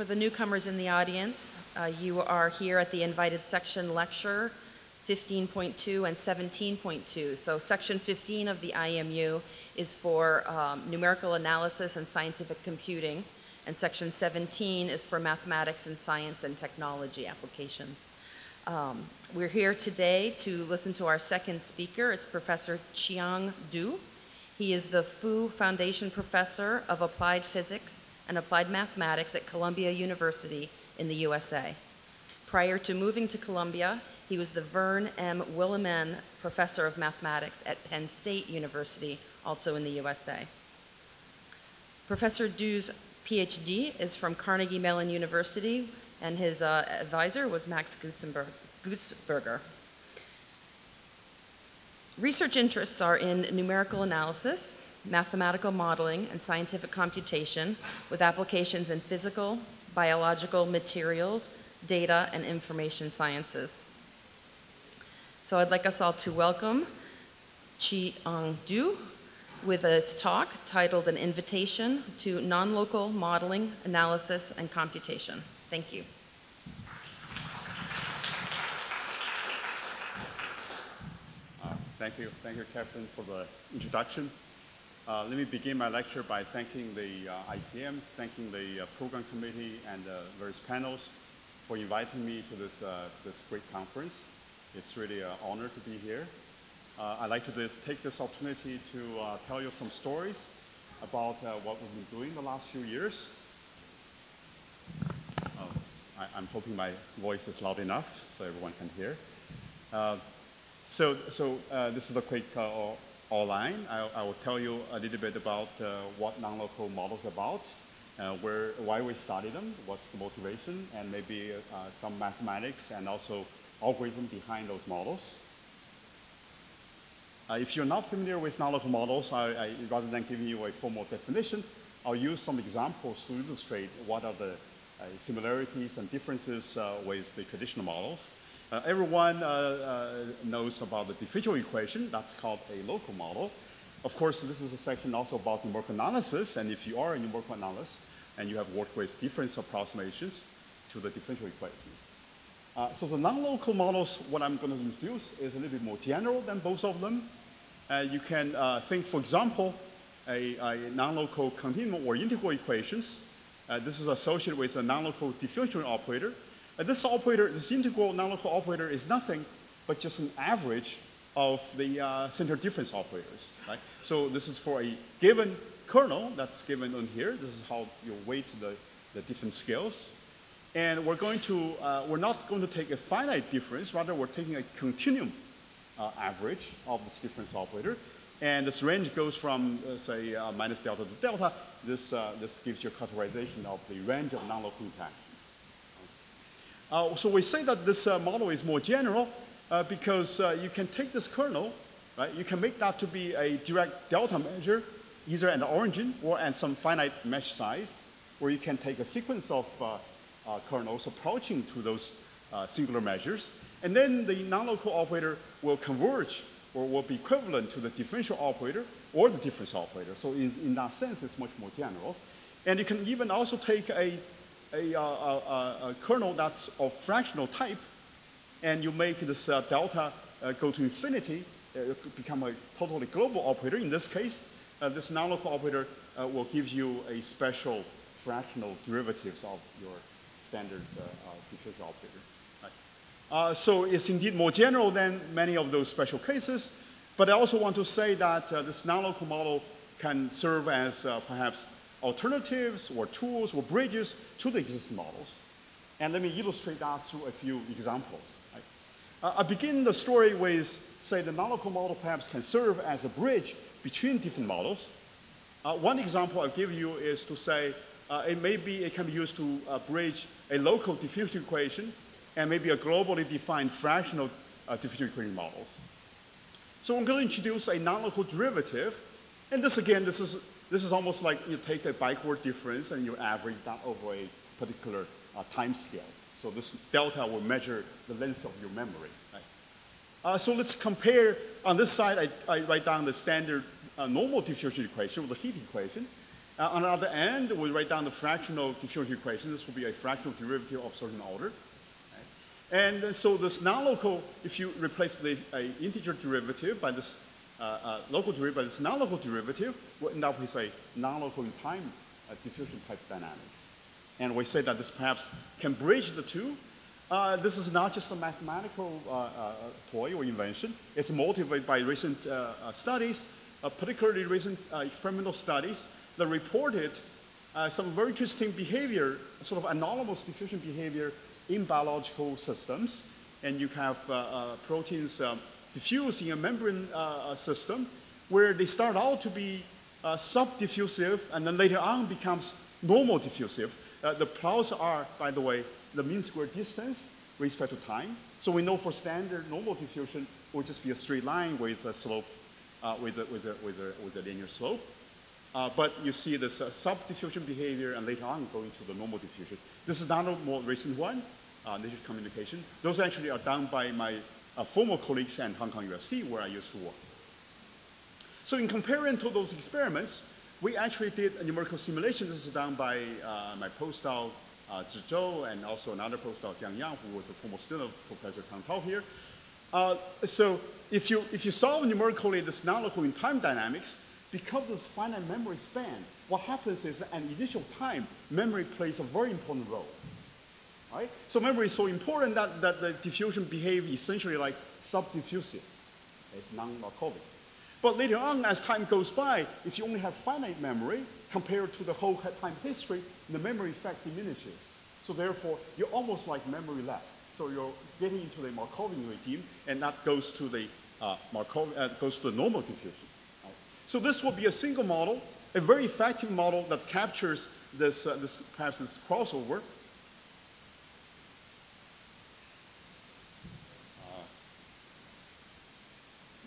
For the newcomers in the audience, uh, you are here at the invited section lecture 15.2 and 17.2. So section 15 of the IMU is for um, numerical analysis and scientific computing, and section 17 is for mathematics and science and technology applications. Um, we're here today to listen to our second speaker. It's Professor Qiang Du. He is the Fu Foundation Professor of Applied Physics and Applied Mathematics at Columbia University in the USA. Prior to moving to Columbia, he was the Verne M. Willaman Professor of Mathematics at Penn State University, also in the USA. Professor Du's PhD is from Carnegie Mellon University, and his uh, advisor was Max Gunzburger. Research interests are in numerical analysis, mathematical modeling, and scientific computation with applications in physical, biological materials, data, and information sciences. So I'd like us all to welcome Qiang Du with his talk titled An Invitation to Non-Local Modeling, Analysis, and Computation. Thank you. Uh, thank you. Thank you, Captain, for the introduction. Uh, let me begin my lecture by thanking the uh, ICM, thanking the uh, program committee and the various panels for inviting me to this, uh, this great conference. It's really an honor to be here. Uh, I'd like to take this opportunity to tell you some stories about what we've been doing the last few years. Oh, I, am hoping my voice is loud enough so everyone can hear. so so this is a quick outline. I, I, will tell you a little bit about uh, what non-local models about, uh, where, why we study them, what's the motivation, and maybe uh, some mathematics and also algorithm behind those models. Uh, if you're not familiar with non-local models, I, I, rather than giving you a formal definition, I'll use some examples to illustrate what are the uh, similarities and differences uh, with the traditional models. Uh, everyone uh, uh, knows about the differential equation. That's called a local model. Of course, this is a section also about numerical analysis. And if you are a numerical analyst and you have worked with difference approximations to the differential equations. Uh, so the non-local models, what I'm going to introduce is a little bit more general than both of them. Uh, you can uh, think, for example, a, a non-local continuum or integral equations. this is associated with a non-local differential operator and this operator, this integral non-local operator is nothing but just an average of the uh, center difference operators, right? So this is for a given kernel that's given on here. This is how you weight the, the different scales. And we're going to, uh, we're not going to take a finite difference, rather we're taking a continuum uh, average of this difference operator. And this range goes from, uh, say, uh, minus delta to delta. This, uh, this gives you a categorization of the range of non-local interactions. Uh, so we say that this uh, model is more general uh, because uh, you can take this kernel, right? You can make that to be a Dirac delta measure, either at the origin or at some finite mesh size, or you can take a sequence of uh, uh, kernels approaching to those singular measures, and then the non-local operator will converge or will be equivalent to the differential operator or the difference operator. So in, in that sense, it's much more general. And you can even also take a a, uh, a, a, kernel that's of fractional type, and you make this uh, delta uh, go to infinity, become a totally global operator. In this case, this non-local operator will give you a special fractional derivatives of your standard differential operator. Uh, so it's indeed more general than many of those special cases. But I also want to say that uh, this non-local model can serve as uh, perhaps alternatives or tools or bridges to the existing models. And let me illustrate that through a few examples. Right? Uh, I begin the story with, say, the non-local model perhaps can serve as a bridge between different models. Uh, one example I'll give you is to say uh, it may be, it can be used to uh, bridge a local diffusion equation and maybe a globally defined fractional uh, differential equation models. So I'm going to introduce a non-local derivative. And this again, this is this is almost like you take a backward difference and you average that over a particular uh, time scale. So this delta will measure the length of your memory. Right? Uh, so let's compare, on this side, I, I write down the standard uh, normal diffusion equation with the heat equation. Uh, on the other end, we write down the fractional diffusion equation. This will be a fractional derivative of certain order. And uh, so this non-local, if you replace the integer derivative by this uh, uh, local derivative by this non-local derivative, we end up with a non-local in time uh, diffusion type dynamics. And we say that this perhaps can bridge the two. Uh, this is not just a mathematical uh, toy or invention. It's motivated by recent studies, particularly recent experimental studies that reported some very interesting behavior, sort of anomalous diffusion behavior in biological systems. And you have uh, uh, proteins um, diffuse in a membrane uh, system where they start out to be subdiffusive and then later on becomes normal diffusive. the plots are, by the way, the mean square distance with respect to time. So we know for standard normal diffusion, it will just be a straight line with a slope, uh, with, a, with, a, with, a, with a linear slope. Uh, but you see this uh, subdiffusion behavior and later on going to the normal diffusion. This is not a more recent one uh, nature communication. Those actually are done by my uh, former colleagues at Hong Kong UST where I used to work. So in comparing to those experiments, we actually did a numerical simulation. This is done by uh, my postdoc, uh, Zhou, and also another postdoc, Jiang Yang, who was a former student of Professor Tang Tao here. Uh, so if you, if you solve numerically this non-local in time dynamics, because this finite memory span, what happens is at initial time, memory plays a very important role. Right? So memory is so important that, that the diffusion behaves essentially like subdiffusive. It's non-Markovic. But later on, as time goes by, if you only have finite memory compared to the whole time history, the memory effect diminishes. So therefore, you're almost like memory-less. So you're getting into the Markovian regime, and that goes to the uh, Markov, uh, goes to the normal diffusion. So this will be a single model, a very effective model that captures this, uh, this perhaps this crossover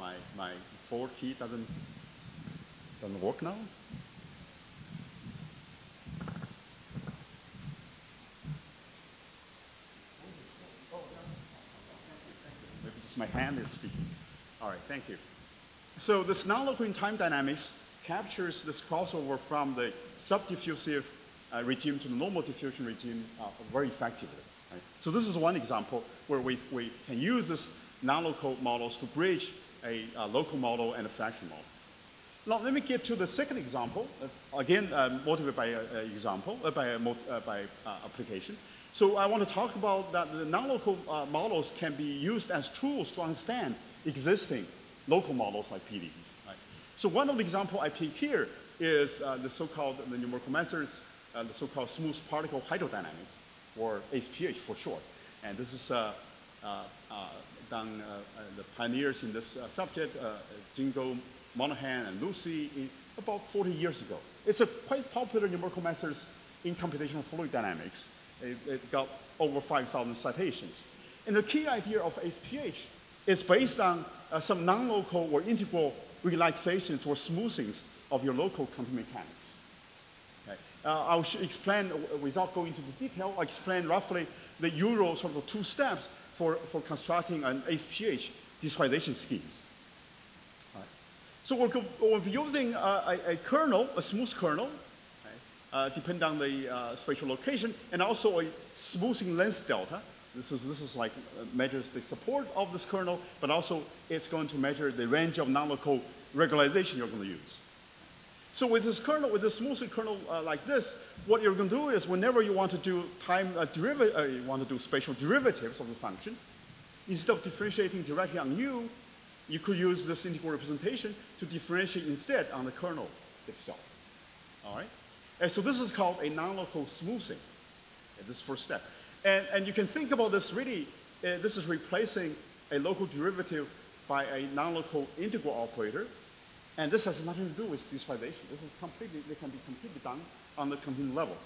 my, my forward key doesn't, doesn't work now. Maybe just my hand is speaking. All right, thank you. So this non-local time dynamics captures this crossover from the subdiffusive uh, regime to the normal diffusion regime uh, very effectively. Right? So this is one example where we, we can use this non-local models to bridge a, a, local model and a fraction model. Now let me get to the second example, uh, again uh, motivated by an example, uh, by, uh, by uh, application. So I want to talk about that the non-local uh, models can be used as tools to understand existing local models like PDEs. Right? So one of the example I pick here is the so-called the numerical methods, the so-called smooth particle hydrodynamics, or SPH for short. And this is done uh, uh, the pioneers in this uh, subject, Gingold, Monaghan, and Lucy, about 40 years ago. It's a quite popular numerical method in computational fluid dynamics. It, it got over 5,000 citations. And the key idea of SPH is based on uh, some non-local or integral relaxations or smoothings of your local quantum mechanics. Okay. Uh, I'll explain, without going into the detail, I'll explain roughly the Euro sort of two steps for, for constructing an SPH discretization schemes. Right. So we're, we're using a, a, kernel, a smooth kernel, right, uh, depending on the uh, spatial location, and also a smoothing length delta. This is, this is like uh, measures the support of this kernel, but also it's going to measure the range of non-local regularization you're going to use. So with this kernel, with this smooth kernel uh, like this, what you're going to do is whenever you want to do time uh, derivative, uh, you want to do spatial derivatives of the function, instead of differentiating directly on u, you could use this integral representation to differentiate instead on the kernel itself. All right? And so this is called a non-local smoothing, this first step. And, and you can think about this really, uh, this is replacing a local derivative by a non-local integral operator and this has nothing to do with discretization. This is completely, they can be completely done on the continuum level.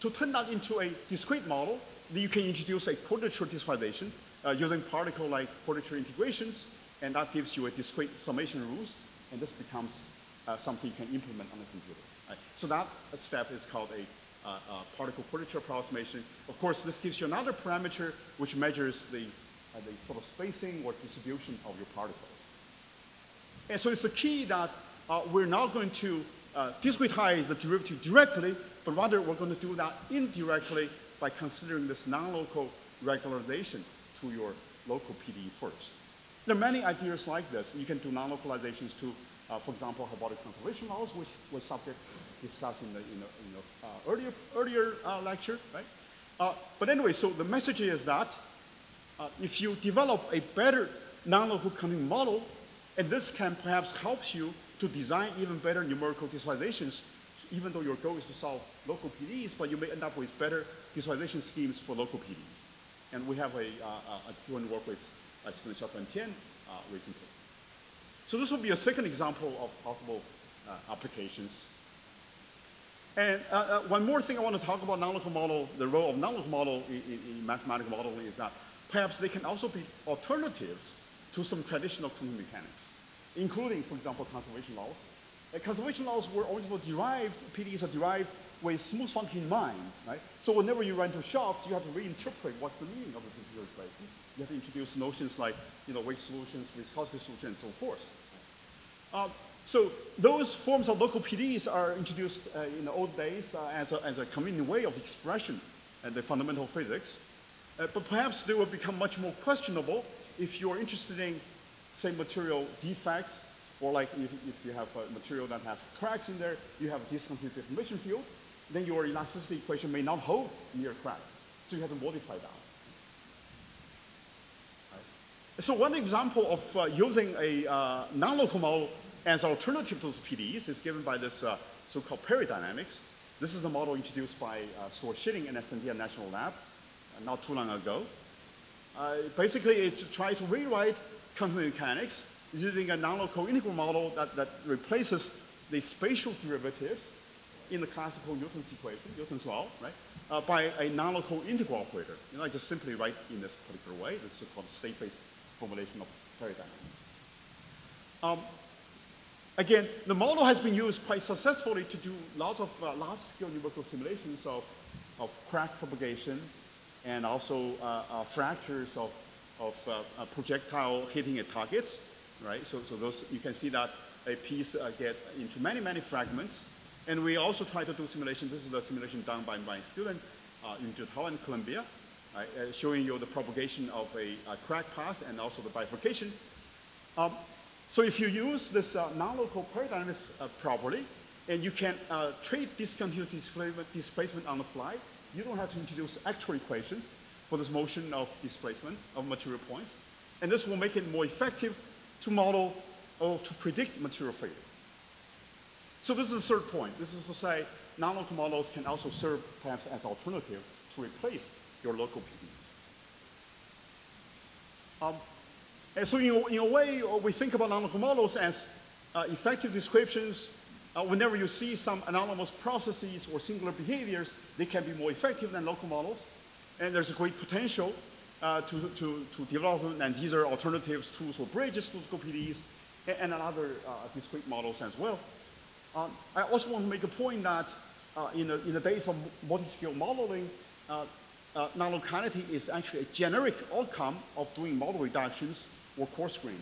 To turn that into a discrete model, you can introduce a quadrature discretization uh, using particle-like quadrature integrations, and that gives you a discrete summation rules, and this becomes uh, something you can implement on the computer. Right? So that step is called a uh, uh, particle quadrature approximation. Of course, this gives you another parameter which measures the, uh, the sort of spacing or distribution of your particles. And so it's the key that uh, we're not going to uh, discretize the derivative directly, but rather we're going to do that indirectly by considering this non-local regularization to your local PDE first. There are many ideas like this. You can do non-localizations to, uh, for example, hyperbolic conservation laws, which was subject discussed in the, in the, in the uh, earlier, earlier uh, lecture, right? Uh, but anyway, so the message is that if you develop a better non-local continuum model, and this can perhaps help you to design even better numerical visualizations, even though your goal is to solve local PDEs, but you may end up with better visualization schemes for local PDEs. And we have a, uh, a joint work with uh, Stephen and Tian uh, recently. So this will be a second example of possible uh, applications. And uh, uh, one more thing I want to talk about non-local model, the role of non-local model in, in, in mathematical modeling is that perhaps they can also be alternatives to some traditional quantum mechanics, including, for example, conservation laws. Uh, conservation laws were originally derived, PDEs are derived with smooth function in mind, right? So whenever you run into shocks, you have to reinterpret what's the meaning of the particular equation. You have to introduce notions like, you know, weak solutions, viscosity solutions, and so forth. Um, so those forms of local PDEs are introduced uh, in the old days uh, as, a, as a convenient way of expression and the fundamental physics. Uh, but perhaps they will become much more questionable if you're interested in, say, material defects, or like if, if you have a material that has cracks in there, you have a discontinuous deformation field, then your elasticity equation may not hold near cracks. So you have to modify that. Right. So one example of uh, using a uh, non-local model as alternative to those PDEs is given by this uh, so-called peridynamics. This is a model introduced by uh, Stewart Silling in SNDL National Lab uh, not too long ago. Uh, basically, it's to try to rewrite quantum mechanics is using a non-local integral model that, that replaces the spatial derivatives in the classical Newton's equation, Newton's law, right, uh, by a non-local integral operator. You know, I just simply write in this particular way. This is called state-based formulation of Perry. Um, again, the model has been used quite successfully to do lots of uh, large-scale numerical simulations of, of crack propagation and also uh, uh fractures of, of uh, projectile hitting a target, right? So, so those, you can see that a piece uh, get into many, many fragments. And we also try to do simulation. This is the simulation done by my student uh, in Jutao and Columbia, uh, showing you the propagation of a, a, crack path and also the bifurcation. Um, so if you use this uh, non-local paradigms uh, properly, and you can uh, trade discontinuous displacement on the fly, you don't have to introduce actual equations for this motion of displacement of material points. And this will make it more effective to model or to predict material failure. So this is the third point. This is to say non-local models can also serve perhaps as alternative to replace your local PDEs. Um, and so in, in, a way, uh, we think about non-local models as uh, effective descriptions. Uh, whenever you see some anomalous processes or singular behaviors, they can be more effective than local models. And there's a great potential uh, to, to, to develop them, and these are alternatives, tools, or bridges to PDEs, and, and other uh, discrete models as well. Um, I also want to make a point that uh, in, the, in the days of multi-scale modeling, uh, uh, non-locality is actually a generic outcome of doing model reductions or coarse graining.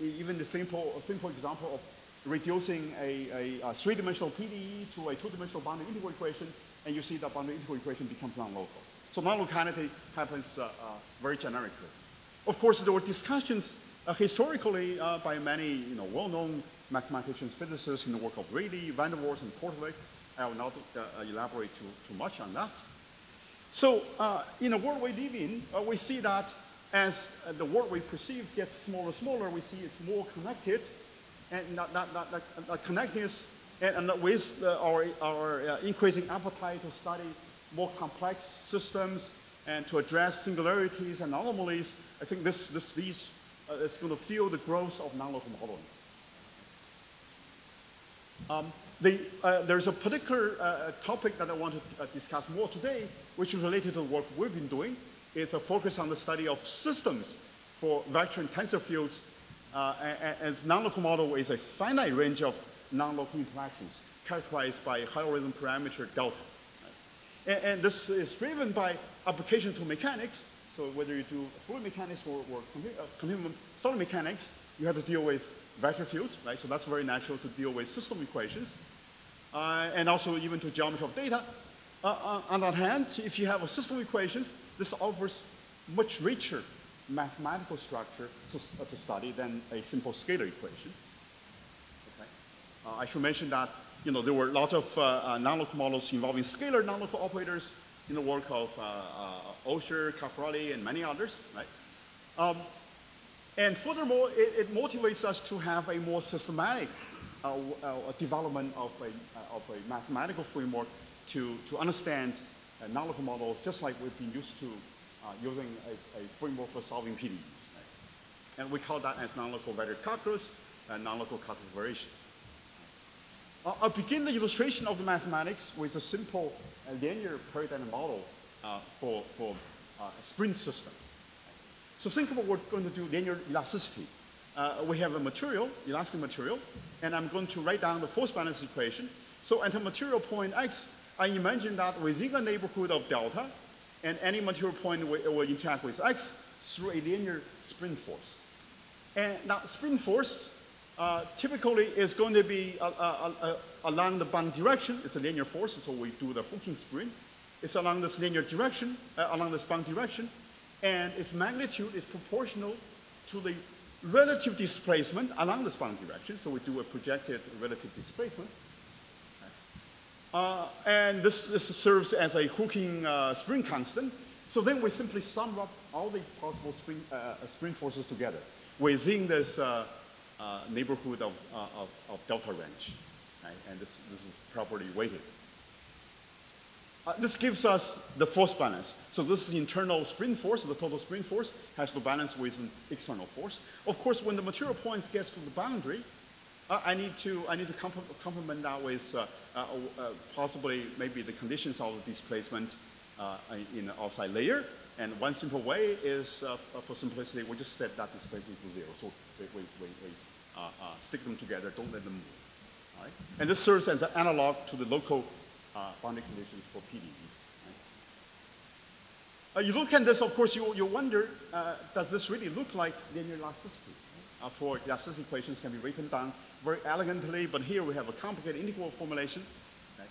Even the simple, simple example of reducing a, a, a three-dimensional PDE to a two-dimensional boundary integral equation, and you see that boundary integral equation becomes non-local. So non-locality happens uh, uh, very generically. Of course, there were discussions uh, historically uh, by many you know, well-known mathematicians, physicists in the work of Rayleigh, van der Waals, and Korteweg. I will not uh, elaborate too, too much on that. So uh, in the world we live in, uh, we see that as uh, the world we perceive gets smaller and smaller, we see it's more connected, and not, not, not, not connectedness, and, and with our, our increasing appetite to study more complex systems and to address singularities and anomalies, I think this, this, these uh, is going to fuel the growth of non-local modeling. Um, the, uh, there's a particular uh, topic that I want to uh, discuss more today, which is related to the work we've been doing. It's a focus on the study of systems for vector and tensor fields. Uh, and, non-local model is a finite range of non-local interactions characterized by high-order parameter delta. And, and, this is driven by application to mechanics. So whether you do fluid mechanics or, or continuum solid mechanics, you have to deal with vector fields, right? So that's very natural to deal with system equations, uh, and also even to geometry of data. Uh, uh, on the other hand, if you have a system equations, this offers much richer mathematical structure to, uh, to study than a simple scalar equation. Okay. Uh, I should mention that you know, there were lots of uh, uh, non-local models involving scalar non-local operators in the work of uh, Osher, Caffarelli, and many others, right? Um, and furthermore, it, it, motivates us to have a more systematic uh, uh, development of a, uh, of a mathematical framework to, to understand non-local models, just like we've been used to using a, a, framework for solving PDEs. Right? And we call that as non-local vector calculus and non-local calculus variation. I'll begin the illustration of the mathematics with a simple uh, linear paradigm model uh, for, for uh, spring systems. So think about what we're going to do linear elasticity. Uh, we have a material, elastic material, and I'm going to write down the force balance equation. So at a material point x, I imagine that within a neighborhood of delta, and any material point will, will interact with x through a linear spring force. And now spring force uh, typically is going to be along the bond direction. It's a linear force, so we do the Hookean spring. It's along this linear direction, uh, along this bond direction, and its magnitude is proportional to the relative displacement along this bond direction. So we do a projected relative displacement. Uh, and this, this, serves as a Hookean uh, spring constant. So then we simply sum up all the possible spring, uh, spring forces together within this uh, neighborhood of, uh, of, of, delta range. Right? And this, this is properly weighted. Uh, this gives us the force balance. So this is internal spring force, the total spring force has to balance with an external force. Of course, when the material points gets to the boundary, uh, I need to I need to comp complement that with uh, uh, possibly maybe the conditions of displacement in the outside layer. And one simple way is, for simplicity, we just set that displacement to zero. So we, we, we, we uh, uh, stick them together, don't let them move. Right? And this serves as an analog to the local uh, boundary conditions for PDEs. Right? you look at this, of course, you, you wonder, does this really look like linear elasticity? Uh, for elasticity equations can be written down very elegantly, but here we have a complicated integral formulation. Right?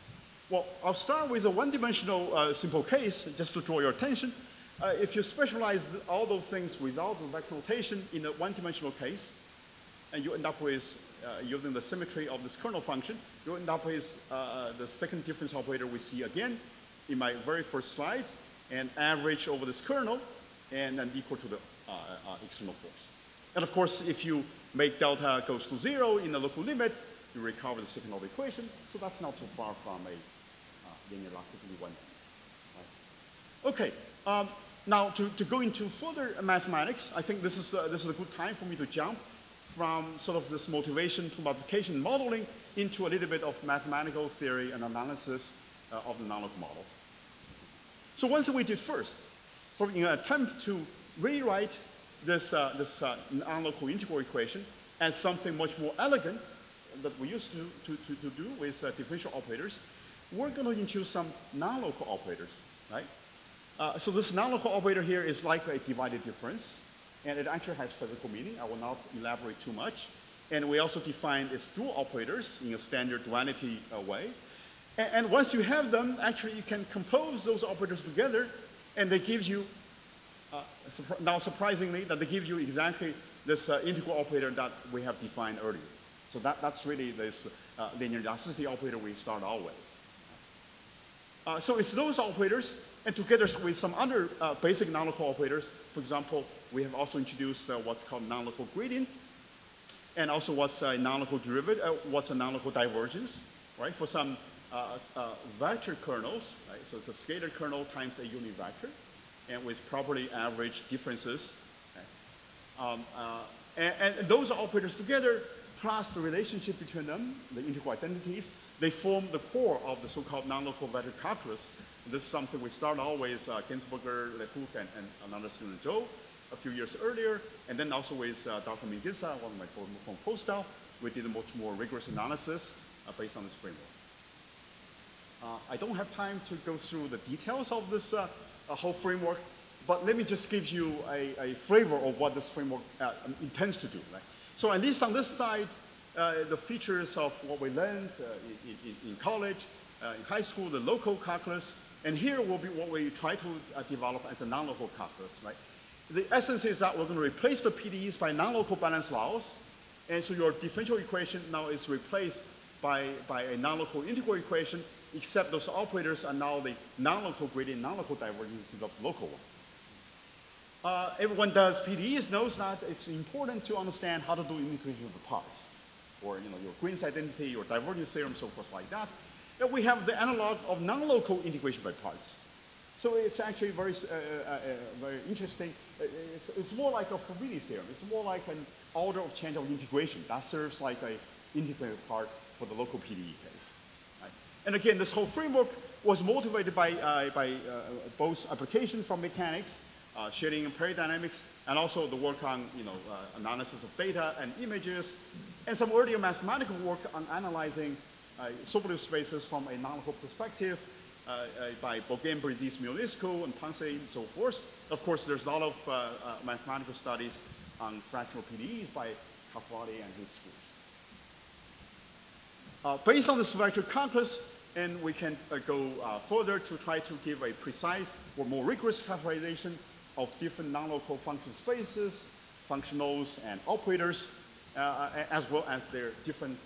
Well, I'll start with a one-dimensional uh, simple case, just to draw your attention. Uh, if you specialize all those things without the vector notation in a one-dimensional case, and you end up with, uh, using the symmetry of this kernel function, you end up with uh, uh, the second difference operator we see again in my very first slides, and average over this kernel, and then equal to the uh, uh, external force. And of course, if you make delta goes to zero in the local limit, you recover the second order equation, so that's not too far from a uh, linear elasticity one. Okay, um, now to, to go into further mathematics, I think this is, this is a good time for me to jump from sort of this motivation to multiplication modeling into a little bit of mathematical theory and analysis uh, of the non-local models. So thing we did first, so in an attempt to rewrite this, uh, this uh, non-local integral equation as something much more elegant that we used to, to, to, to do with uh, differential operators, we're going to introduce some non-local operators, right? Uh, so this non-local operator here is like a divided difference and it actually has physical meaning. I will not elaborate too much. And we also define its dual operators in a standard duality uh, way. And, and, once you have them, actually you can compose those operators together, and they give you, uh, now surprisingly, that they give you exactly this uh, integral operator that we have defined earlier. So that, that's really this uh, linear elasticity operator we start always. Uh, so it's those operators, and together with some other uh, basic non-local operators, for example, we have also introduced uh, what's called non-local gradient, and also what's a non-local derivative, uh, what's a non-local divergence, right? For some uh, vector kernels, right? So it's a scalar kernel times a unit vector, and with properly averaged differences. Um, and, and, those operators together, plus the relationship between them, the integral identities, they form the core of the so-called non-local vector calculus. This is something we start always, uh, Gunzburger, Lehoucq, and, and another student, Joe, a few years earlier, and then also with uh, Dr. Mengesha, one of my former postdoc, we did a much more rigorous analysis uh, based on this framework. Uh, I don't have time to go through the details of this uh, whole framework, but let me just give you a, a, flavor of what this framework uh, intends to do. Right? So at least on this side, uh, the features of what we learned uh, in, in, college, uh, in high school, the local calculus, and here will be what we try to uh, develop as a non-local calculus, right? The essence is that we're going to replace the PDEs by non-local balance laws, and so your differential equation now is replaced by, by a non-local integral equation, except those operators are now the non-local gradient, non-local divergence of local one. Uh, everyone does PDEs knows that it's important to understand how to do integration of the parts, or you know your Green's identity, your divergence theorem, so forth like that. And we have the analog of non-local integration by parts. So it's actually very, uh, uh, uh, very interesting. It's, it's, more like a Fubini theorem. It's more like an order of change of integration. That serves like a integrated part for the local PDE case. Right? And again, this whole framework was motivated by, uh, by uh, both applications from mechanics, uh, shading and peridynamics, and also the work on you know, analysis of data and images, and some earlier mathematical work on analyzing uh, spaces from a non-local perspective uh, uh, by Bourgain, Brezis, Mironescu, and Ponce, and so forth. Of course, there's a lot of uh, mathematical studies on fractional PDEs by Caffarelli and his schools. based on this vector calculus, and we can uh, go uh, further to try to give a precise or more rigorous characterization of different non-local function spaces, functionals, and operators, uh, as well as their different,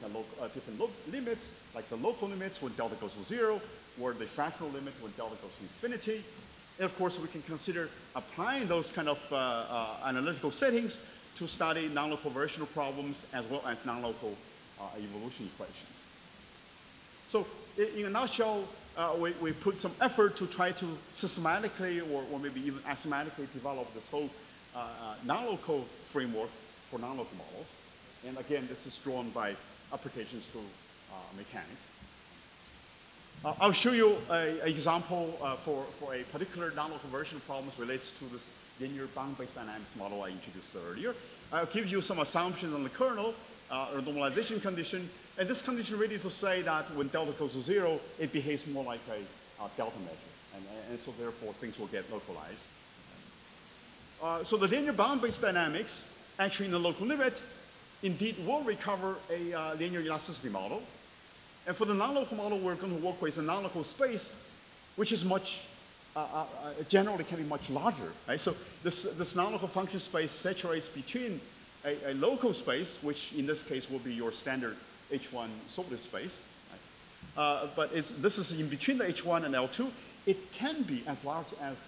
different limits, like the local limits when delta goes to zero, or the fractional limit when delta goes to infinity. And of course, we can consider applying those kind of uh, uh, analytical settings to study non-local variational problems as well as non-local uh, evolution equations. So in a nutshell, uh, we, we put some effort to try to systematically or, or maybe even asymptotically develop this whole uh, uh, non-local framework for non-local models. And again, this is drawn by applications to mechanics. Uh, I'll show you an example uh, for, for a particular non-local version problem relates to this linear bond-based dynamics model I introduced earlier. I'll give you some assumptions on the kernel, uh, or normalization condition, and this condition really to say that when delta goes to zero, it behaves more like a uh, delta measure, and, and, so therefore things will get localized. Uh, so the linear bond-based dynamics, actually in the local limit, indeed will recover a uh, linear elasticity model, and for the non-local model, we're going to work with a non-local space, which is much, uh, uh, uh, generally can be much larger, right? So this, this non-local function space saturates between a, a, local space, which in this case will be your standard H1 sorted space, right? uh, but this is in between the H1 and L2. It can be as large as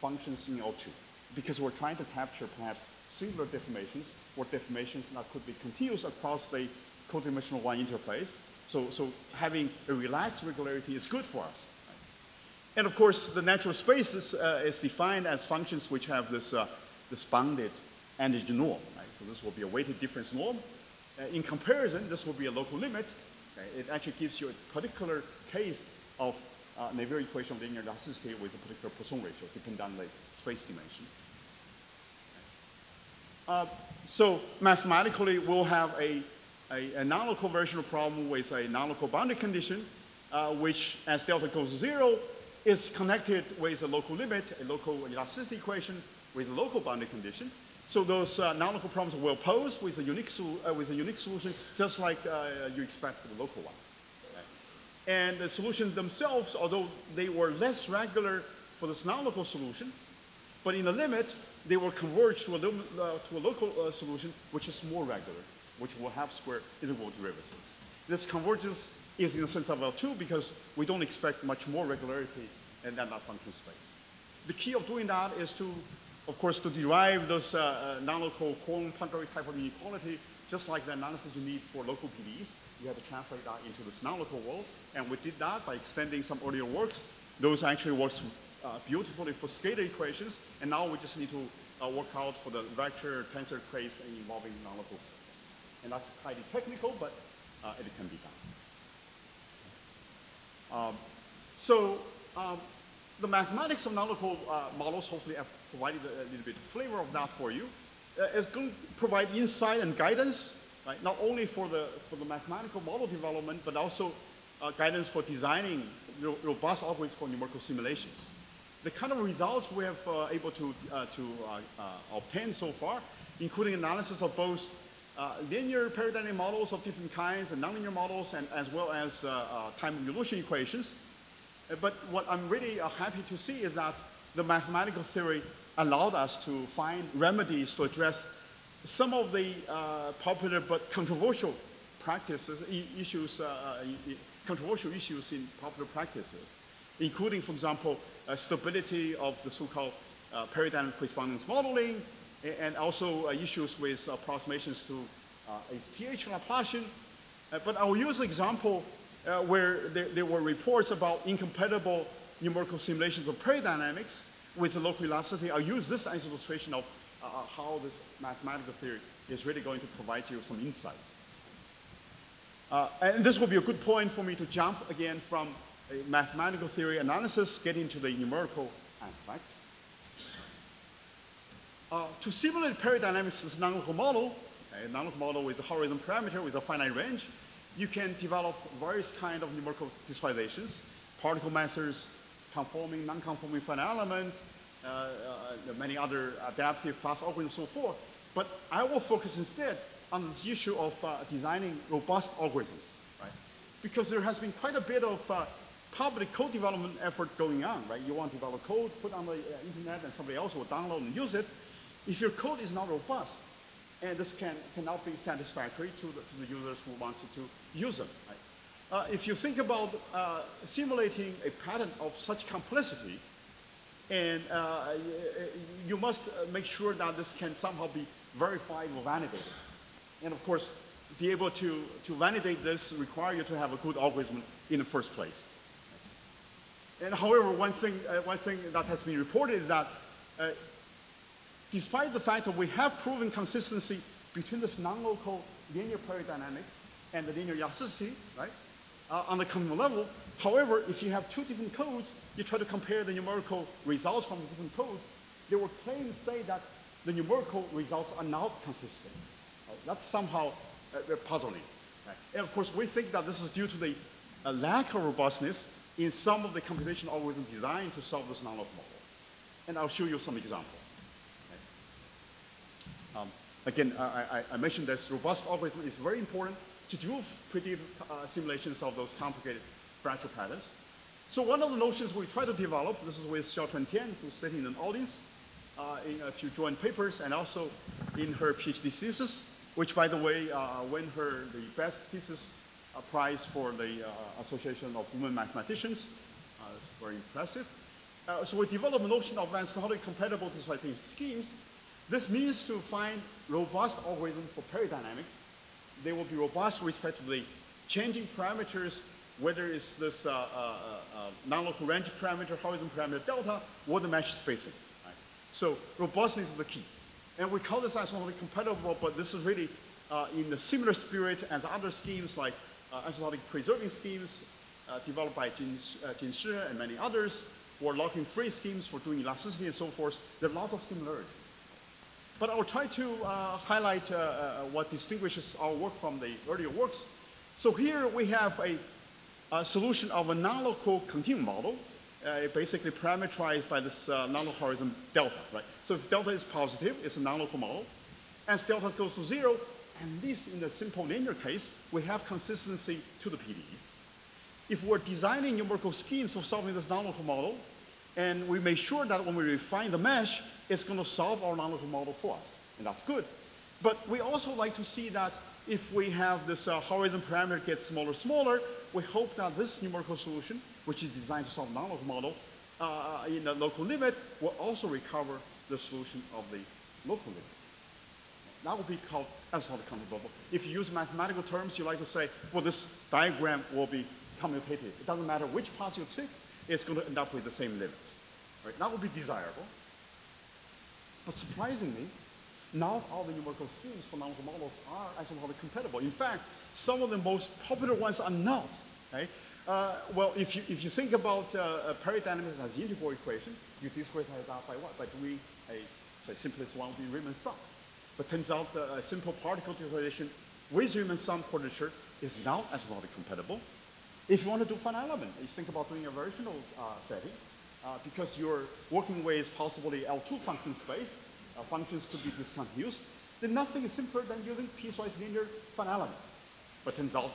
functions in L2 because we're trying to capture perhaps singular deformations or deformations that could be continuous across the codimensional one interface so, so having a relaxed regularity is good for us. And of course, the natural space is, uh, is defined as functions which have this, uh, this bounded antigen norm. Right? So this will be a weighted difference norm. Uh, in comparison, this will be a local limit. Okay? It actually gives you a particular case of uh, Navier equation of linear elasticity with a particular Poisson ratio, depending on the space dimension. Uh, so mathematically, we'll have a a, a non-local problem with a non-local boundary condition, uh, which as delta goes to zero, is connected with a local limit, a local elasticity equation with a local boundary condition. So those uh, non-local problems will pose with a unique, uh, with a unique solution, just like uh, you expect for the local one. And the solutions themselves, although they were less regular for this non-local solution, but in the limit, they will converge to a, uh, to a local uh, solution, which is more regular which will have square integral derivatives. This convergence is in the sense of L2 because we don't expect much more regularity in that function space. The key of doing that is to, of course, to derive this uh, uh, non-local Poincare type of inequality, just like the analysis you need for local PDEs. You have to translate that into this non-local world, and we did that by extending some earlier works. Those actually works uh, beautifully for scalar equations, and now we just need to uh, work out for the vector tensor case involving non-local and that's highly technical, but uh, it can be done. Um, so um, the mathematics of non-local uh, models, hopefully I've provided a, a, little bit of flavor of that for you. Uh, it's going to provide insight and guidance, right? not only for the, for the mathematical model development, but also uh, guidance for designing robust algorithms for numerical simulations. The kind of results we have uh, able to, uh, to uh, obtain so far, including analysis of both uh, linear peridynamic models of different kinds and nonlinear models, and as well as uh, uh, time evolution equations. Uh, But what I'm really uh, happy to see is that the mathematical theory allowed us to find remedies to address some of the uh, popular but controversial practices, issues, uh, uh, controversial issues in popular practices, including, for example, uh, stability of the so-called uh, peridynamic correspondence modeling, a- and also uh, issues with approximations to pH Laplacian. But I'll use an example where there, there were reports about incompatible numerical simulations of peridynamics with the local elasticity. I'll use this as illustration of how this mathematical theory is really going to provide you some insight. Uh, and this will be a good point for me to jump again from mathematical theory analysis, get into the numerical aspect. Uh, to simulate peridynamics non-local model, a non-local model with a horizon parameter with a finite range, you can develop various kind of numerical discretizations, particle methods, conforming, non-conforming finite element, uh, uh, many other adaptive fast algorithms so forth. But I will focus instead on this issue of uh, designing robust algorithms, right? Because there has been quite a bit of uh, public code development effort going on, right? You want to develop code, put on the uh, internet, and somebody else will download and use it. If your code is not robust, and this can, cannot be satisfactory to the, to the users who wanted to use them. Right? Uh, if you think about uh, simulating a pattern of such complexity, and uh, you must uh, make sure that this can somehow be verified or validated. And of course, be able to, to validate this require you to have a good algorithm in the first place. And however, one thing, uh, one thing that has been reported is that uh, despite the fact that we have proven consistency between this non-local linear peridynamics and the linear elasticity, right, uh, on the continuum level, however, if you have two different codes, you try to compare the numerical results from the different codes, there were claims say that the numerical results are not consistent. Right? That's somehow uh, uh, puzzling. Right? And of course, we think that this is due to the uh, lack of robustness in some of the computational algorithms designed to solve this non-local model. And I'll show you some examples. Um, again, I, I, I mentioned this robust algorithm is very important to do predictive uh, simulations of those complicated fractal patterns. So one of the notions we try to develop, this is with Xiaochuan Tian, who's sitting in the audience, uh, in a few joint papers, and also in her PhD thesis, which, by the way, uh, won her the best thesis uh, prize for the uh, Association of Women Mathematicians. Uh, it's very impressive. Uh, so we developed a notion of Vance-Kohoutek compatible disqualifying schemes. This means to find robust algorithms for peridynamics. They will be robust with respect to the changing parameters, whether it's this uh, uh, uh, non-local range parameter, horizon parameter delta, or the mesh spacing. right? So robustness is the key. And we call this asymptotically compatible, but this is really uh, in a similar spirit as other schemes like uh, asymptotic preserving schemes uh, developed by Jin, uh, Jin and many others, or locking free schemes for doing elasticity and so forth. There are a lot of similarities. But I'll try to uh, highlight uh, uh, what distinguishes our work from the earlier works. So here we have a, a solution of a non-local continuum model, basically parameterized by this non-local horizon delta, right? So if delta is positive, it's a non-local model. As delta goes to zero, at this, in the simple linear case, we have consistency to the PDEs. If we're designing numerical schemes for solving this non-local model, and we make sure that when we refine the mesh, it's going to solve our non-local model for us, and that's good. But we also like to see that if we have this uh, horizon parameter get smaller, smaller, we hope that this numerical solution, which is designed to solve non-local model, uh, in the local limit, will also recover the solution of the local limit. That would be called asymptotic compatible. If you use mathematical terms, you like to say, well, this diagram will be commutative. It doesn't matter which path you take, it's going to end up with the same limit. Right? That would be desirable. But surprisingly, not all the numerical schemes for non-local models are asymptotically compatible. In fact, some of the most popular ones are not. Right? Uh, well, if you, if you think about uh, a peridynamics as the integral equation, you discretize that by what? By doing a, the simplest one would be Riemann sum. But turns out uh, a simple particle derivation with Riemann sum quadrature is not as asymptotically compatible. If you want to do finite element, you think about doing a variational uh, setting, uh, because you're working with possibly L2 function space, uh, functions could be discontinuous. then nothing is simpler than using piecewise linear finite element. But turns out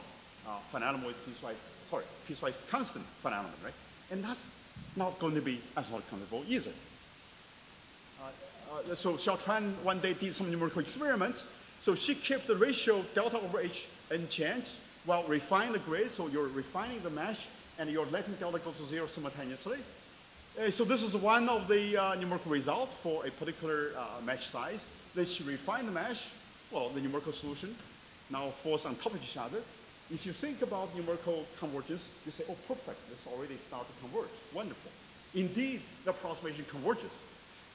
uh, finite element is piecewise, sorry, piecewise constant finite element, right? And that's not going to be as asymptotically compatible either. Uh, so Xiaochuan one day did some numerical experiments. So she kept the ratio delta over H unchanged while refining the grid. So you're refining the mesh and you're letting delta go to zero simultaneously. Uh, so this is one of the uh, numerical results for a particular uh, mesh size. Then she refined the mesh, well, the numerical solution now falls on top of each other. If you think about numerical convergence, you say, oh, perfect, this already started to converge. Wonderful. Indeed, the approximation converges.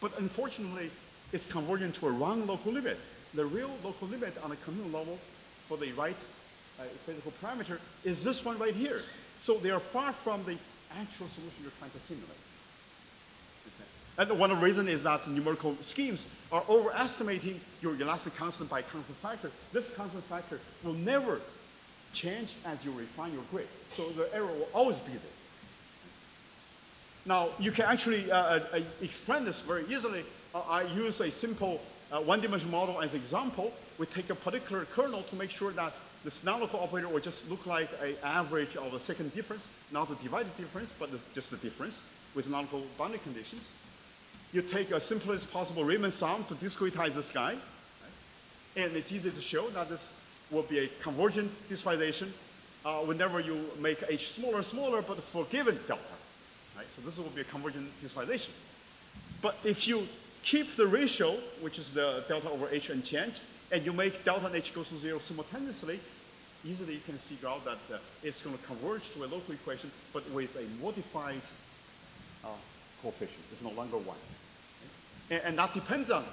But unfortunately, it's converging to a wrong local limit. The real local limit on a continuum level for the right uh, physical parameter is this one right here. So they are far from the actual solution you're trying to simulate. And one of the reasons is that numerical schemes are overestimating your elastic constant by a constant factor. This constant factor will never change as you refine your grid. So the error will always be there. Now, you can actually uh, uh, uh explain this very easily. Uh, I use a simple uh, one-dimensional model as example. We take a particular kernel to make sure that this non-local operator will just look like an average of the second difference, not the divided difference, but the, just the difference with non-local boundary conditions. You take a simplest possible Riemann sum to discretize this guy, right? and it's easy to show that this will be a convergent discretization uh, whenever you make h smaller, smaller, but for given delta. Right? So this will be a convergent discretization. But if you keep the ratio, which is the delta over h unchanged, and you make delta and h goes to zero simultaneously, easily you can figure out that uh, it's going to converge to a local equation, but with a modified uh, coefficient. It's no longer one. And, and, that depends on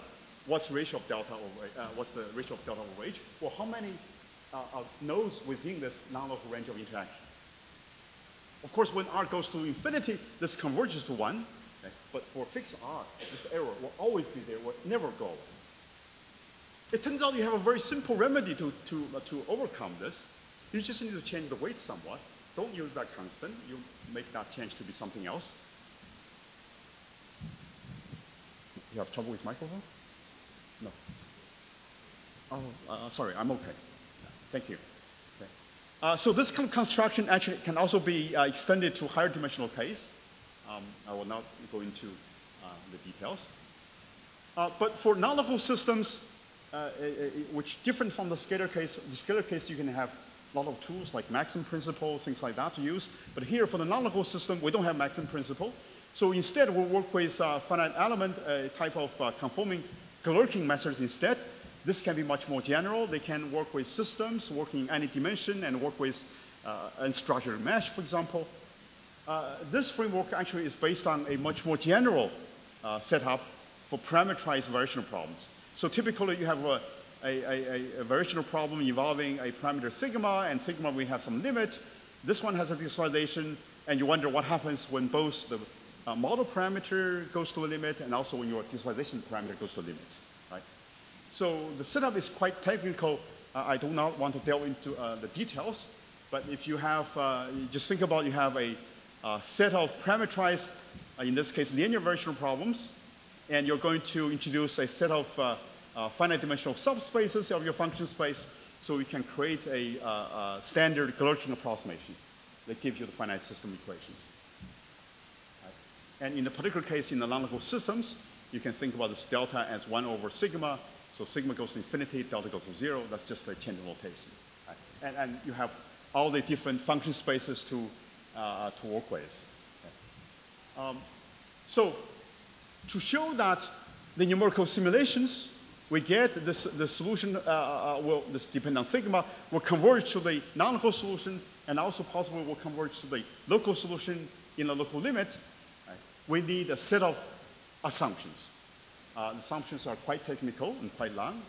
what's ratio of delta over, uh, what's the ratio of delta over h, or how many uh, nodes within this non-local range of interaction. Of course, when r goes to infinity, this converges to one, okay? but for fixed r, this error will always be there, will never go away. It turns out you have a very simple remedy to, to, uh, to overcome this. You just need to change the weight somewhat. Don't use that constant. You make that change to be something else. You have trouble with microphone? No. Oh, uh, sorry, I'm okay. Thank you. Uh, so this construction actually can also be uh, extended to higher dimensional case. Um, I will not go into uh, the details. Uh, but for non-local systems, uh, which different from the scalar case, the scalar case you can have a lot of tools like maximum principle, things like that to use. But here for the non-local system, we don't have maximum principle. So instead, we'll work with finite element type of conforming Galerkin methods instead. This can be much more general. They can work with systems, working in any dimension, and work with uh, unstructured mesh, for example. Uh, this framework actually is based on a much more general uh, setup for parameterized variational problems. So typically, you have a, a, a, a variational problem involving a parameter sigma, and sigma we have some limit. This one has a discretization, and you wonder what happens when both the uh, model parameter goes to a limit and also when your discretization parameter goes to a limit? So the setup is quite technical. Uh, I do not want to delve into uh, the details, but if you have, uh, you just think about you have a, a set of parameterized, uh, in this case, linear variational problems, and you're going to introduce a set of uh, finite dimensional subspaces of your function space so you can create a standard Galerkin approximations that give you the finite system equations. And in the particular case, in the non-local systems, you can think about this delta as 1 over sigma. So sigma goes to infinity, delta goes to 0. That's just a change in notation. Right? And, and you have all the different function spaces to, uh, to work with. Um, so to show that the numerical simulations we get this, the solution uh, uh, will this depend on sigma will converge to the non-local solution and also possibly will converge to the local solution in the local limit we need a set of assumptions. Uh, the assumptions are quite technical and quite long.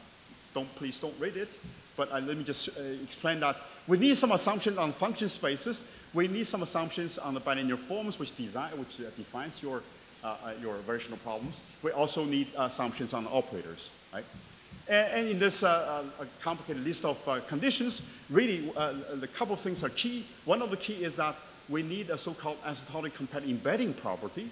Don't, please don't read it. But uh, let me just uh, explain that. We need some assumptions on function spaces. We need some assumptions on the bilinear forms, which, design, which uh, defines your, uh, uh, your variational problems. We also need assumptions on operators, right? And, and in this complicated list of conditions, really, the couple of things are key. One of the key is that we need a so-called asymptotic compatible embedding property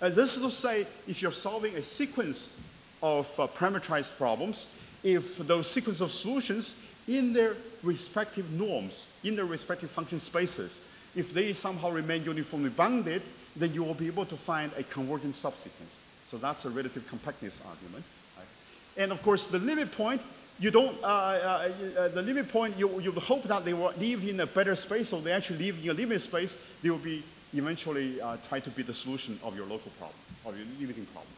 and this is to say, if you're solving a sequence of uh, parameterized problems, if those sequence of solutions in their respective norms, in their respective function spaces, if they somehow remain uniformly bounded, then you will be able to find a convergent subsequence. So that's a relative compactness argument. Right? And of course, the limit point, you don't, uh, uh, uh, the limit point, you, you hope that they will live in a better space, or they actually live in a limit space, they will be eventually uh, try to be the solution of your local problem, of your limiting problem.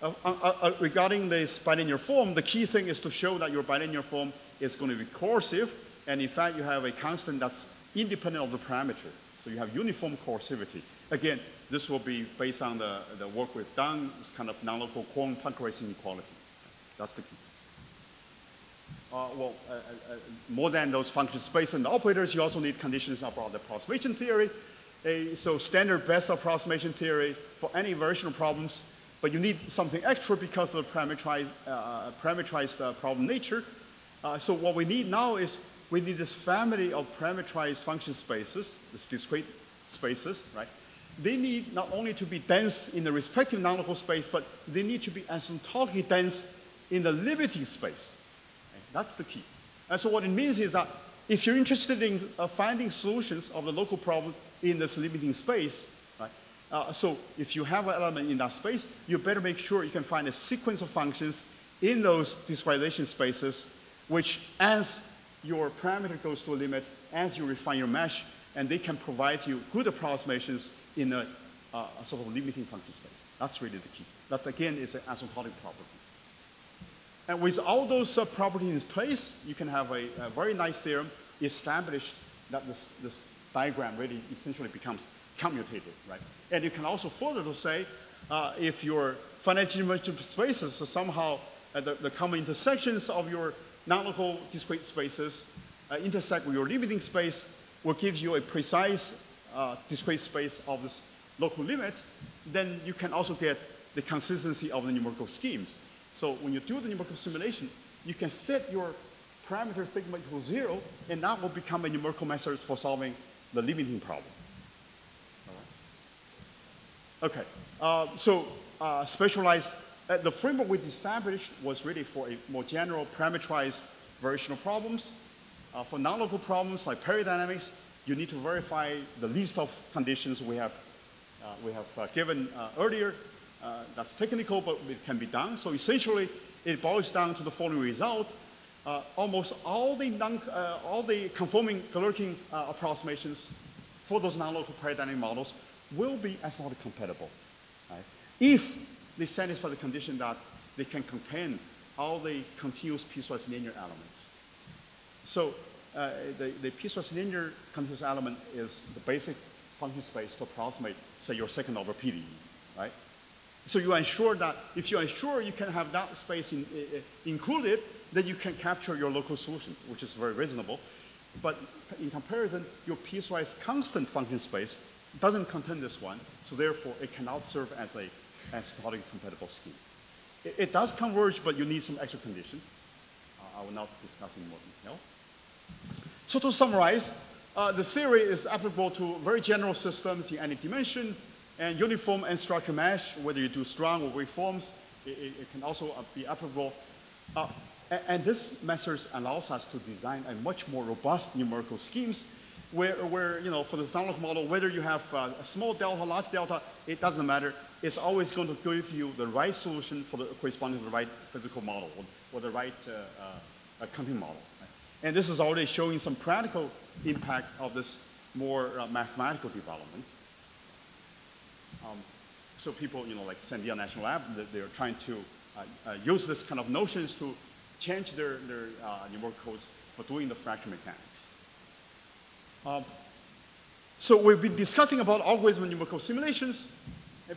Uh, uh, uh, regarding this bilinear form, the key thing is to show that your bilinear form is going to be coercive, and in fact, you have a constant that's independent of the parameter. So you have uniform coercivity. Again, this will be based on the, the work we've done, this kind of non-local quantum Poincare inequality. That's the key. Uh, well, uh, uh, more than those function space and the operators, you also need conditions about the approximation theory. So standard best approximation theory for any variational problems but you need something extra because of the parameterized, uh, parameterized uh, problem nature. Uh, so what we need now is we need this family of parameterized function spaces, these discrete spaces, right? They need not only to be dense in the respective non-local space, but they need to be asymptotically dense in the limiting space. That's the key. And so what it means is that if you're interested in uh, finding solutions of the local problem in this limiting space, uh, so if you have an element in that space, you better make sure you can find a sequence of functions in those discretization spaces, which as your parameter goes to a limit, as you refine your mesh, and they can provide you good approximations in a, uh, a sort of limiting function space. That's really the key. That again is an asymptotic property. And with all those uh, properties in place, you can have a, a very nice theorem established that this, this diagram really essentially becomes commutative, right? And you can also further to say, uh, if your finite geometric spaces somehow uh, the, the, common intersections of your non-local discrete spaces uh, intersect with your limiting space will give you a precise uh, discrete space of this local limit, then you can also get the consistency of the numerical schemes. So when you do the numerical simulation, you can set your parameter sigma equals zero, and that will become a numerical method for solving the limiting problem. Okay, uh, so uh, specialized, uh, the framework we established was really for a more general parameterized of problems. Uh, for non-local problems like peridynamics, you need to verify the list of conditions we have, uh, we have uh, given earlier. Uh, that's technical, but it can be done. So essentially, it boils down to the following result. Uh, almost all the, non, uh, all the conforming Galerkin approximations for those non-local peridynamic models will be asymptotically compatible. Right? If they satisfy the condition that they can contain all the continuous piecewise linear elements. So uh, the, the piecewise linear continuous element is the basic function space to approximate, say, your second order PDE, right? So you ensure that if you ensure you can have that space in, uh, included, then you can capture your local solution, which is very reasonable. But in comparison, your piecewise constant function space doesn't contain this one, so therefore it cannot serve as a as asymptotically compatible scheme. It, it, does converge, but you need some extra conditions. Uh, I will not discuss in more detail. So to summarize, uh, the theory is applicable to very general systems in any dimension, and uniform and structure mesh, whether you do strong or weak forms, it, it, can also uh, be applicable. Uh, and, this method allows us to design a much more robust numerical schemes where, where you know, for the Stanlock model, whether you have uh, a small delta, large delta, it doesn't matter. It's always going to give you the right solution for the corresponding to the right physical model or, or the right uh, uh, accounting model. And this is already showing some practical impact of this more uh, mathematical development. Um, so people, you know, like Sandia National Lab, they're trying to uh, uh, use this kind of notions to change their, their numerical codes for doing the fracture mechanics. Um, so we've been discussing about algorithm numerical simulations,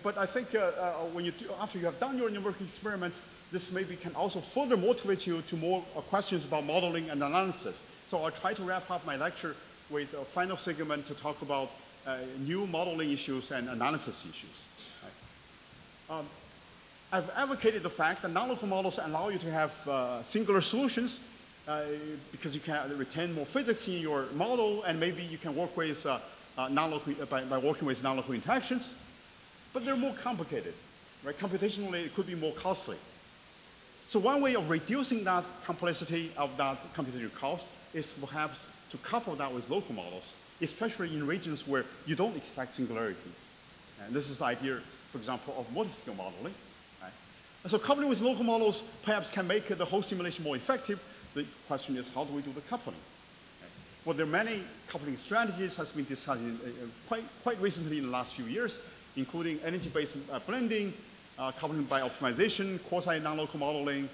but I think uh, uh, when you do, after you have done your numerical experiments, this maybe can also further motivate you to more uh, questions about modeling and analysis. So I'll try to wrap up my lecture with a final segment to talk about uh, new modeling issues and analysis issues. Right? Um, I've advocated the fact that non-local models allow you to have uh, singular solutions uh, because you can retain more physics in your model, and maybe you can work with uh, uh, non-local, by, by, working with non-local interactions. But they're more complicated, right? Computationally, it could be more costly. So one way of reducing that complexity of that computational cost is perhaps to couple that with local models, especially in regions where you don't expect singularities. And this is the idea, for example, of multi-scale modeling. Right? So coupling with local models perhaps can make the whole simulation more effective. The question is, how do we do the coupling? Well, there are many coupling strategies has been discussed in, uh, quite, quite recently in the last few years, including energy-based uh, blending, uh, coupling by optimization, quasi-non-local modeling,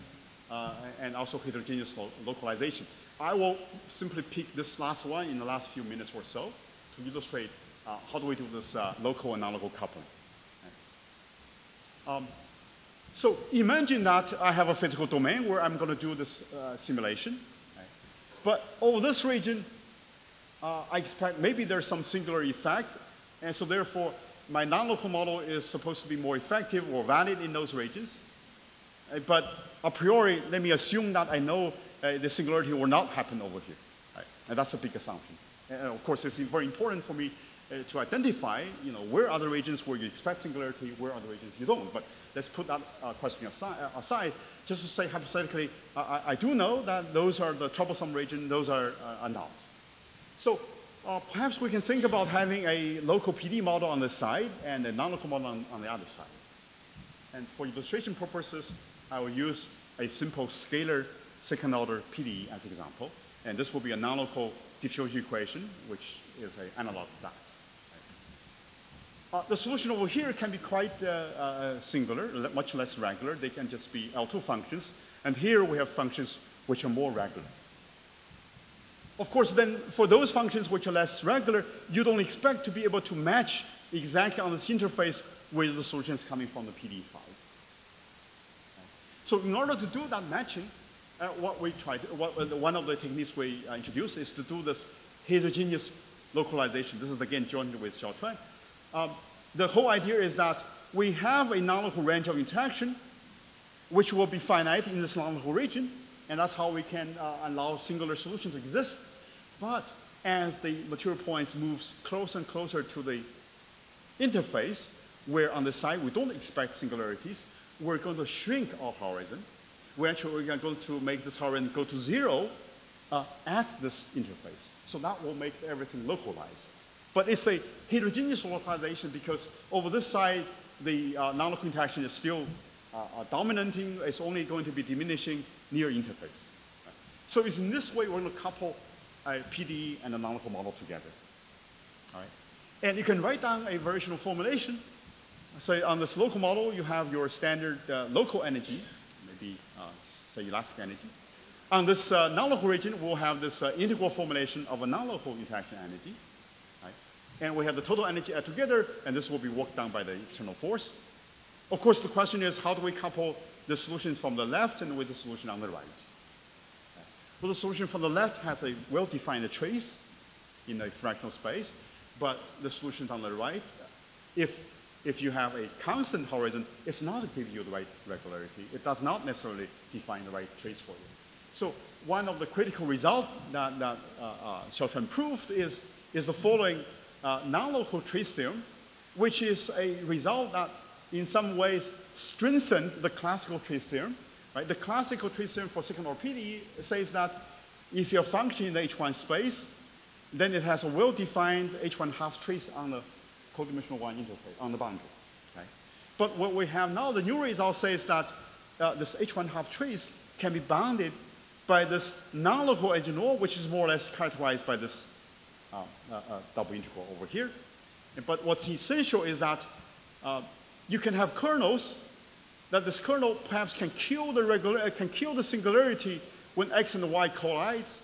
uh, and also heterogeneous lo localization. I will simply pick this last one in the last few minutes or so to illustrate uh, how do we do this uh, local and non-local coupling. Um, so imagine that I have a physical domain where I'm going to do this simulation. But over this region, uh, I expect maybe there's some singular effect, and so therefore my non-local model is supposed to be more effective or valid in those regions. Uh, but a priori, let me assume that I know uh, the singularity will not happen over here. Right? And that's a big assumption. And of course, it's very important for me uh, to identify, you know, where are the regions where you expect singularity, where are the regions you don't. But let's put that uh, question aside, uh, aside, just to say hypothetically, I, I, do know that those are the troublesome regions, those are, are not. So uh, perhaps we can think about having a local PD model on the side and a non-local model on, on, the other side. And for illustration purposes, I will use a simple scalar second order PD as an example. And this will be a non-local diffusion equation, which is an analog of that. Uh, the solution over here can be quite uh, uh, singular, much less regular. They can just be L2 functions. And here we have functions which are more regular. Of course, then for those functions which are less regular, you don't expect to be able to match exactly on this interface with the solutions coming from the PD side. So in order to do that matching, uh, what we tried, what, uh, one of the techniques we introduced is to do this heterogeneous localization. This is again joined with Xiao Um, the whole idea is that we have a non-local range of interaction, which will be finite in this non-local region, and that's how we can uh, allow singular solutions to exist. But as the material points moves closer and closer to the interface, where on the side we don't expect singularities, we're going to shrink our horizon. We're actually are going to make this horizon go to zero uh, at this interface. So that will make everything localized. But it's a heterogeneous localization because over this side, the uh, non-local interaction is still uh, uh dominating. It's only going to be diminishing near interface. So it's in this way we're going to couple a PDE and a non-local model together. All right? And you can write down a variational formulation. So on this local model, you have your standard uh, local energy, maybe uh, say elastic energy. On this uh, non-local region, we'll have this uh, integral formulation of a non-local interaction energy. Right? And we have the total energy add together, and this will be worked down by the external force. Of course, the question is how do we couple the solution from the left and with the solution on the right. Well, the solution from the left has a well-defined trace in a fractional space, but the solution on the right, if, if you have a constant horizon, it's not giving you the right regularity. It does not necessarily define the right trace for you. So one of the critical results that, that uh, uh, proved is, is the following uh, non-local trace theorem, which is a result that in some ways strengthened the classical trace theorem. Right? The classical trace theorem for second order PDE says that if your function in the H1 space, then it has a well-defined H1 half trace on the codimensional one interface, on the boundary. Right? But what we have now, the new result says that uh, this H1 half trace can be bounded by this non-local edge null, which is more or less characterized by this uh, uh, uh double integral over here. But what's essential is that uh, you can have kernels that this kernel perhaps can kill the regular, uh, can kill the singularity when x and y collides.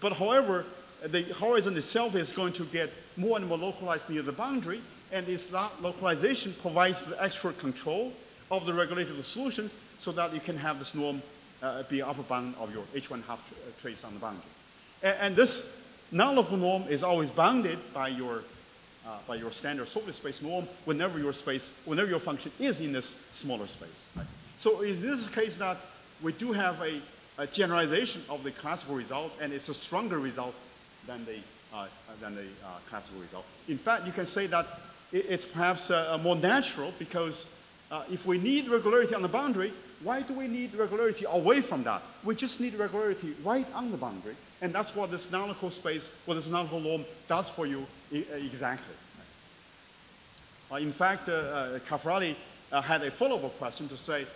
But however, the horizon itself is going to get more and more localized near the boundary, and this localization provides the extra control of the regulated solutions so that you can have this norm uh, be upper bound of your H1 half uh, trace on the boundary. And, and this non-local norm is always bounded by your uh, by your standard solid space norm whenever your space, whenever your function is in this smaller space. Right? So in this case that we do have a, a, generalization of the classical result and it's a stronger result than the, uh, than the uh, classical result. In fact, you can say that it's perhaps uh, more natural because if we need regularity on the boundary, why do we need regularity away from that? We just need regularity right on the boundary. And that's what this non-local space, what this non-local norm does for you exactly. Uh, in fact, uh, uh, Caffarelli had a follow-up question to say,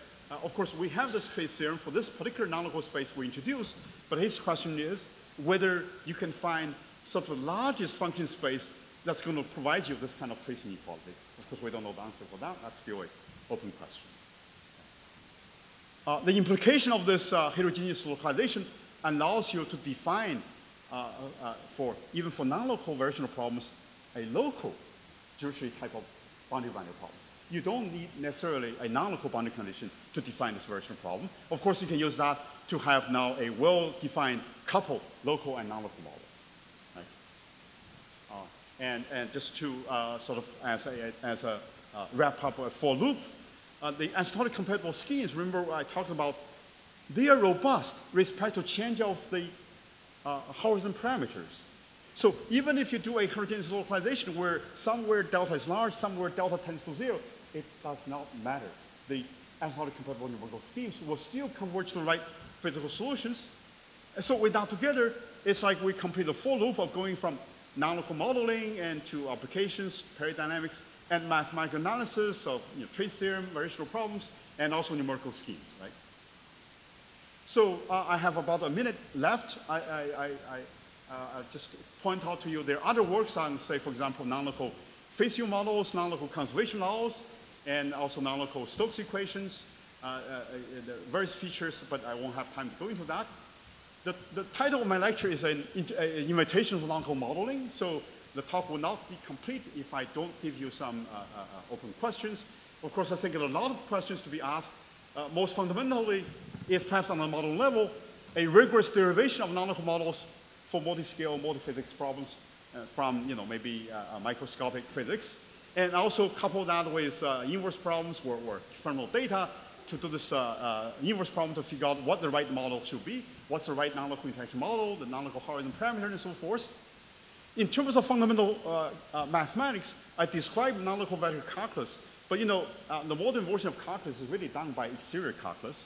of course, we have this trace theorem for this particular non-local space we introduced, but his question is whether you can find sort of the largest function space that's going to provide you this kind of trace inequality. Of course, we don't know the answer for that. That's still an open question. Uh, the implication of this uh, heterogeneous localization allows you to define, uh, uh, for even for non-local variational problems, a local Dirichlet type of boundary value problems. You don't need necessarily a non-local boundary condition to define this variational problem. Of course, you can use that to have now a well-defined coupled local and non-local model. Right? Uh, and, and just to uh, sort of as a, as a uh, wrap up a for loop, uh, the asymptotic compatible schemes, remember I talked about, they are robust respect to change of the uh, horizon parameters. So even if you do a heterogeneous localization where somewhere delta is large, somewhere delta tends to zero, it does not matter. The asymptotic compatible numerical schemes will still converge to the right physical solutions. And so with that together, it's like we complete the full loop of going from non-local modeling and to applications, peridynamics, and mathematical analysis of you know, trace theorem, variational problems, and also numerical schemes, right? So uh, I have about a minute left. I, I, I, I uh, just point out to you there are other works on, say, for example, non-local phase models, non-local conservation laws, and also non-local Stokes equations, the various features, but I won't have time to go into that. The, the title of my lecture is an, an invitation to non-local modeling, so the talk will not be complete if I don't give you some uh, uh, uh open questions. Of course, I think there are a lot of questions to be asked. Uh, most fundamentally is perhaps on a model level, a rigorous derivation of non-local models for multi-scale, multi-physics problems uh, from, you know, maybe uh, microscopic physics. And also couple that with inverse problems or, or, experimental data to do this inverse problem to figure out what the right model should be, what's the right non-local interaction model, the non-local horizon parameter, and so forth. In terms of fundamental uh, uh, mathematics, I describe non-local vector calculus, but you know, uh, the modern version of calculus is really done by exterior calculus.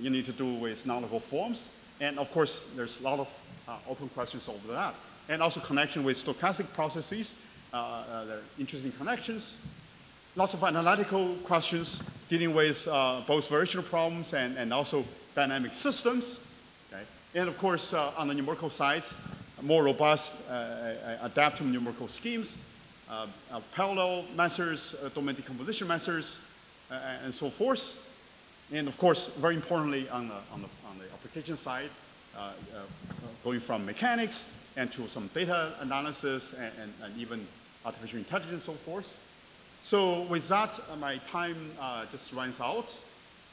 You need to do with non-local forms, and of course, there's a lot of uh, open questions over that. And also connection with stochastic processes, uh, uh, there are interesting connections. Lots of analytical questions dealing with both variational problems and, and also dynamic systems. Okay? And of course, on the numerical side, more robust uh, uh, adaptive numerical schemes, uh, parallel methods, domain decomposition methods, and so forth. And of course, very importantly, on the, on the, on the application side, going from mechanics and to some data analysis and, and, and even artificial intelligence and so forth. So with that, uh, my time uh, just runs out.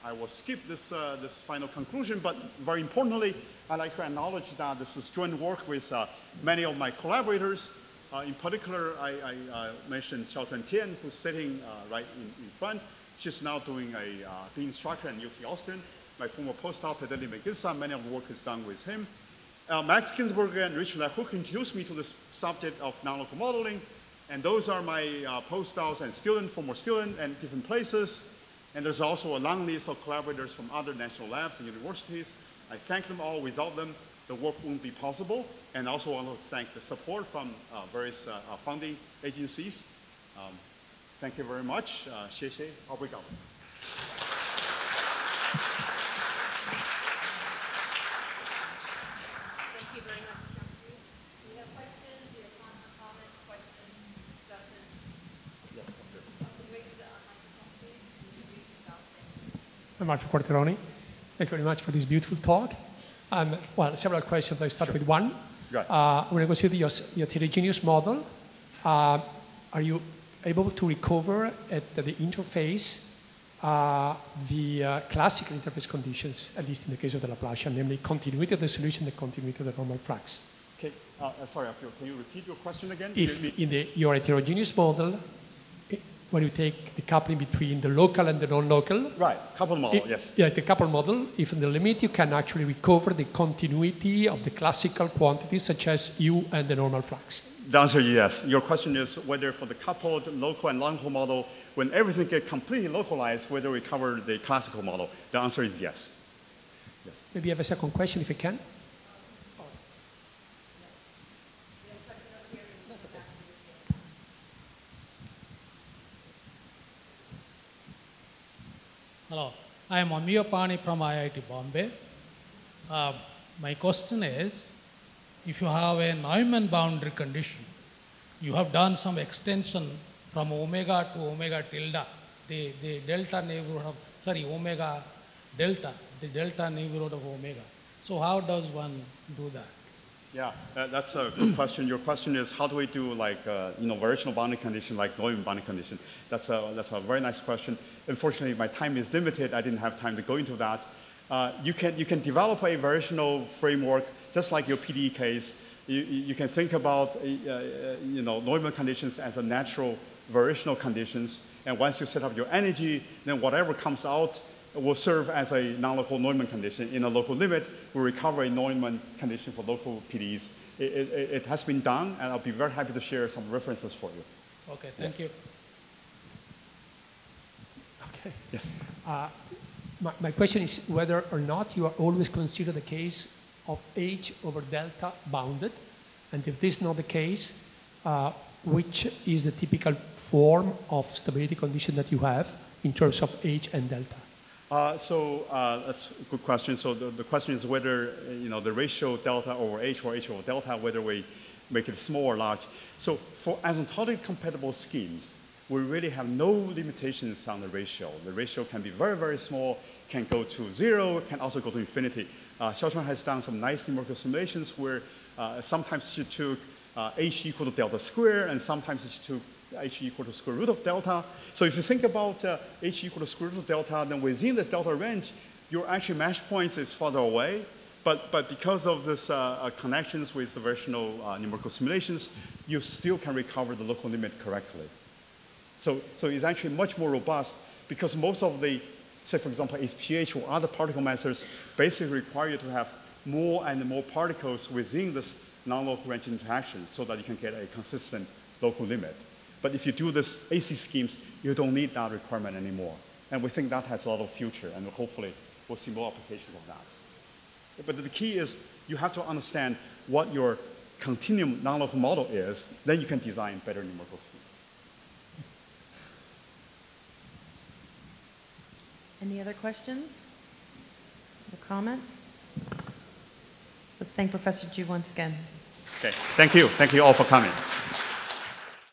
I will skip this, uh, this final conclusion, but very importantly, I'd like to acknowledge that this is joint work with uh, many of my collaborators. Uh, in particular, I, I uh, mentioned Xiaochuan Tian, who's sitting right in, in, front. She's now doing a Bing instructor at UT Austin. My former postdoc, Tadele Mengesha, many of the work is done with him. Max Gunzburger and Richard Lehoucq introduced me to this subject of non-local modeling. And those are my postdocs and students, former students, and different places. And there's also a long list of collaborators from other national labs and universities. I thank them all. Without them, the work wouldn't be possible. And also want to thank the support from uh, various uh, uh funding agencies. Um, thank you very much. Uh, 谢谢. Obrigado. I'm Marco Quarteroni. Thank you very much for this beautiful talk. Um, well, several questions. I start sure. with one. Right. Uh, when I consider your, your heterogeneous model, uh, are you able to recover at the interface uh, the uh, classical interface conditions, at least in the case of the Laplacian, namely continuity of the solution and continuity of the normal flux? Okay, uh, sorry, can you repeat your question again? If in the, your heterogeneous model, when you take the coupling between the local and the non-local. Right, couple model, it, yes. Yeah, the couple model, if in the limit you can actually recover the continuity of the classical quantities such as U and the normal flux. The answer is yes. Your question is whether for the coupled local and non-local model, when everything gets completely localized, whether we cover the classical model? The answer is yes. yes. Maybe I have a second question if I can. I am Amiya Pani from IIT Bombay. Uh, my question is, if you have a Neumann boundary condition, you have done some extension from omega to omega tilde, the, the delta neighborhood of, sorry, omega delta, the delta neighborhood of omega. So how does one do that? Yeah, that, that's a good question. Your question is how do we do like uh, you know variational boundary condition like Neumann boundary condition? That's a that's a very nice question. Unfortunately, my time is limited. I didn't have time to go into that. Uh, you can you can develop a variational framework just like your PDE case. You, you can think about uh, uh, you know Neumann conditions as a natural variational conditions, and once you set up your energy, then whatever comes out will serve as a non-local Neumann condition. In a local limit, we recover a Neumann condition for local PDEs. It, it, it has been done, and I'll be very happy to share some references for you. Okay, thank you. Okay. Yes. My, my question is whether or not you are always consider the case of H over delta bounded, and if this is not the case, uh, which is the typical form of stability condition that you have in terms of H and delta? Uh, so uh, that's a good question. So the, the question is whether uh, you know the ratio delta over h or h over delta, whether we make it small or large. So for asymptotic compatible schemes, we really have no limitations on the ratio. The ratio can be very very small, can go to zero, can also go to infinity. Uh, Xiaochuan has done some nice numerical simulations where uh, sometimes she took uh, h equal to delta square, and sometimes she took h equal to square root of delta. So if you think about uh, h equal to square root of delta, then within this delta range, your actual mesh points is farther away. But, but because of this uh, uh, connections with the variational uh, numerical simulations, you still can recover the local limit correctly. So, so it's actually much more robust because most of the, say for example, SPH or other particle methods basically require you to have more and more particles within this non-local range interaction so that you can get a consistent local limit. But if you do this AC schemes, you don't need that requirement anymore. And we think that has a lot of future, and hopefully we'll see more applications of that. But the key is you have to understand what your continuum non-local model is, then you can design better numerical schemes. Any other questions or comments? Let's thank Professor Du once again. Okay, thank you. Thank you all for coming.